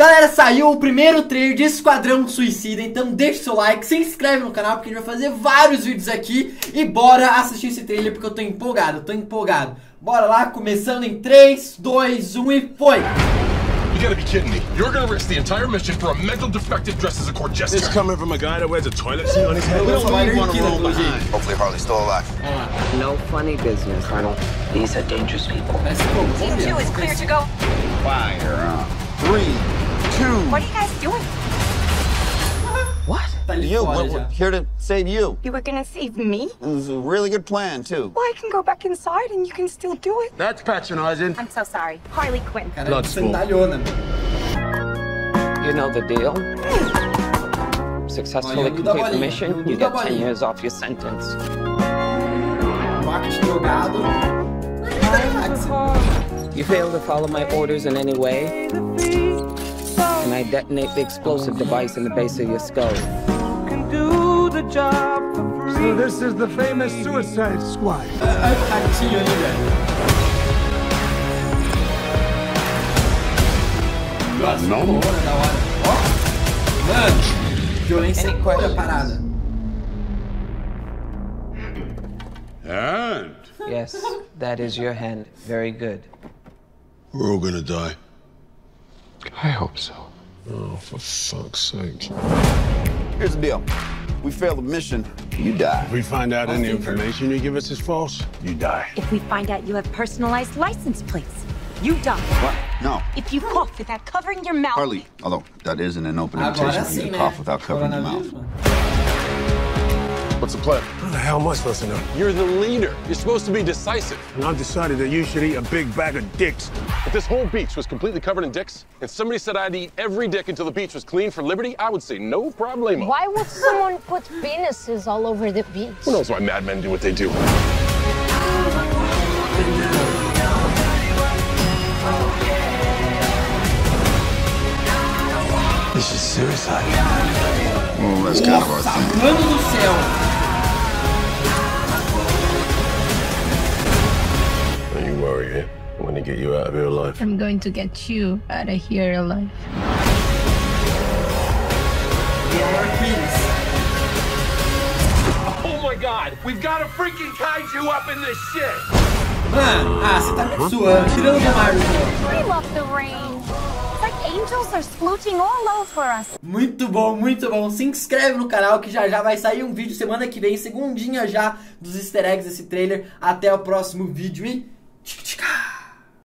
Galera, saiu o primeiro trailer de Esquadrão Suicida, então deixa o seu like, se inscreve no canal porque a gente vai fazer vários vídeos aqui e bora assistir esse trailer porque eu tô empolgado, eu tô empolgado. Bora lá, começando em 3, 2, 1 e foi! You gotta be kidding me. You're gonna risk the entire mission for a mental defective dressed as a court jester. This coming from a guy that wears a toilet seat on his head. We don't really want to roll behind. Hopefully Harley's still alive. No funny business, Colonel. These are dangerous people. Team two is clear to go. Fire. Three, two. What are you guys doing? What? Tá ali You, fora we're, here to save you. You were gonna save me? It was a really good plan, too. Well, I can go back inside and you can still do it. That's patronizing. I'm so sorry. Harley Quinn. Cara, Bloodsport. You know the deal. Hmm. Successfully you do the complete the mission, You do you the get 10 years off your sentence. Marketing jogado. Táxi. You fail to follow my orders in any way, and I detonate the explosive device in the base of your skull. So this is the famous Suicide Squad. Olha o ratinho ali, velho. Nossa, Não. porra, da hora. Ó. Mano, violência Any pura parada. And Yes, that is your hand. Very good. we're all gonna die. I hope so. Oh, for fuck's sake. Here's the deal. We fail the mission, you die. If we find out any information you give us is false, you die. If we find out you have personalized license plates, you die. What? No. If you cough without covering your mouth, Harley, although that isn't an open invitation for you to cough without covering your Coronavírus, mouth. Mano. What's the plan? How the hell am I supposed to know? You're the leader. You're supposed to be decisive. And I've decided that you should eat a big bag of dicks. If this whole beach was completely covered in dicks, and somebody said I'd eat every dick until the beach was clean for liberty, I would say no problemo. Why would someone put penises all over the beach? Who knows why madmen do what they do? This is suicide. Well, that's kind of our thing. mano do céu. Don't you worry, eh? I'm gonna get you out of here alive. I'm going to get you out of here alive. Oh my god! We've got a freaking kaiju up in this shit! Mano, ah, você tá me suando. Tirando do Marvel. I love the rain. Muito bom, muito bom. Se inscreve no canal que já já vai sair um vídeo semana que vem, segundinha já, dos easter eggs desse trailer. Até o próximo vídeo e... Tic, ah.